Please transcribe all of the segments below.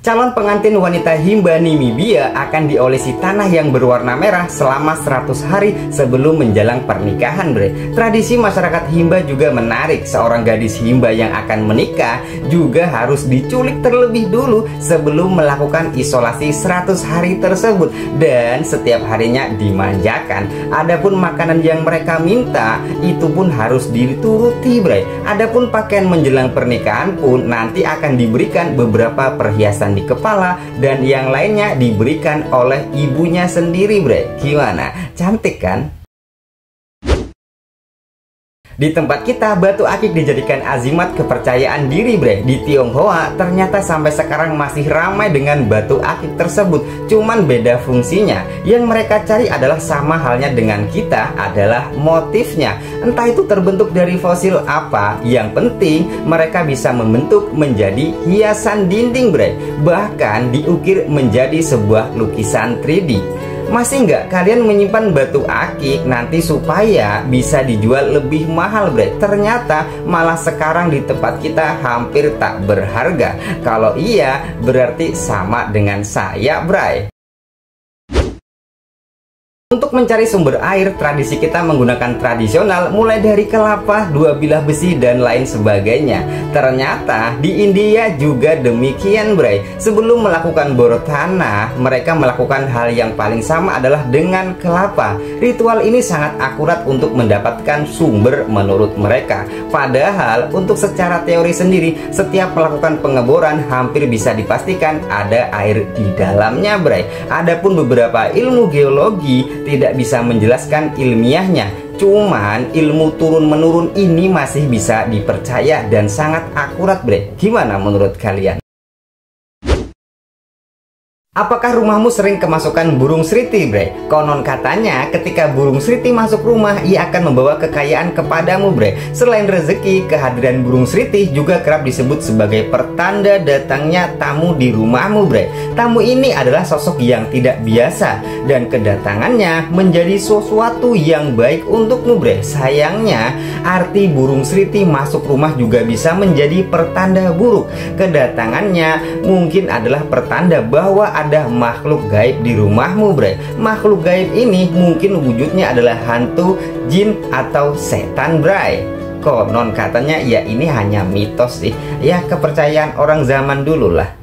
Calon pengantin wanita himba Nimibia akan diolesi tanah yang berwarna merah selama 100 hari sebelum menjelang pernikahan bre. Tradisi masyarakat himba juga menarik. Seorang gadis himba yang akan menikah juga harus diculik terlebih dulu sebelum melakukan isolasi 100 hari tersebut Dan setiap harinya dimanjakan. Adapun makanan yang mereka minta itu pun harus dituruti bre. Adapun pakaian menjelang pernikahan pun nanti akan diberikan beberapa perhiasan di kepala dan yang lainnya diberikan oleh ibunya sendiri bre. Gimana? Cantik kan di tempat kita, batu akik dijadikan azimat kepercayaan diri bre. Di Tionghoa, ternyata sampai sekarang masih ramai dengan batu akik tersebut. Cuman beda fungsinya. Yang mereka cari adalah sama halnya dengan kita adalah motifnya. Entah itu terbentuk dari fosil apa Yang penting mereka bisa membentuk menjadi hiasan dinding bre. Bahkan diukir menjadi sebuah lukisan 3D masih nggak? Kalian menyimpan batu akik nanti supaya bisa dijual lebih mahal bre. Ternyata malah sekarang di tempat kita hampir tak berharga. Kalau iya berarti sama dengan saya bray untuk mencari sumber air, tradisi kita menggunakan tradisional mulai dari kelapa, dua bilah besi, dan lain sebagainya. Ternyata di India juga demikian, Bray. Sebelum melakukan bor tanah, mereka melakukan hal yang paling sama adalah dengan kelapa. Ritual ini sangat akurat untuk mendapatkan sumber menurut mereka. Padahal untuk secara teori sendiri, setiap melakukan pengeboran hampir bisa dipastikan ada air di dalamnya, Bray. Adapun beberapa ilmu geologi tidak bisa menjelaskan ilmiahnya Cuman ilmu turun-menurun ini masih bisa dipercaya dan sangat akurat bre Gimana menurut kalian? Apakah rumahmu sering kemasukan burung sriti, bre? Konon katanya ketika burung sriti masuk rumah, ia akan membawa kekayaan kepadamu, bre. Selain rezeki, kehadiran burung sriti juga kerap disebut sebagai pertanda datangnya tamu di rumahmu, bre. Tamu ini adalah sosok yang tidak biasa dan kedatangannya menjadi sesuatu yang baik untukmu, bre. Sayangnya, arti burung sriti masuk rumah juga bisa menjadi pertanda buruk. Kedatangannya mungkin adalah pertanda bahwa ada makhluk gaib di rumahmu bre. Makhluk gaib ini mungkin wujudnya adalah hantu, jin, atau setan bre Konon katanya ya ini hanya mitos sih. Ya kepercayaan orang zaman dulu lah.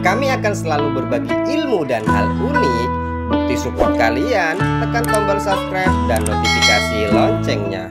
Kami akan selalu berbagi ilmu dan hal unik. Bukti support kalian, tekan tombol subscribe dan notifikasi loncengnya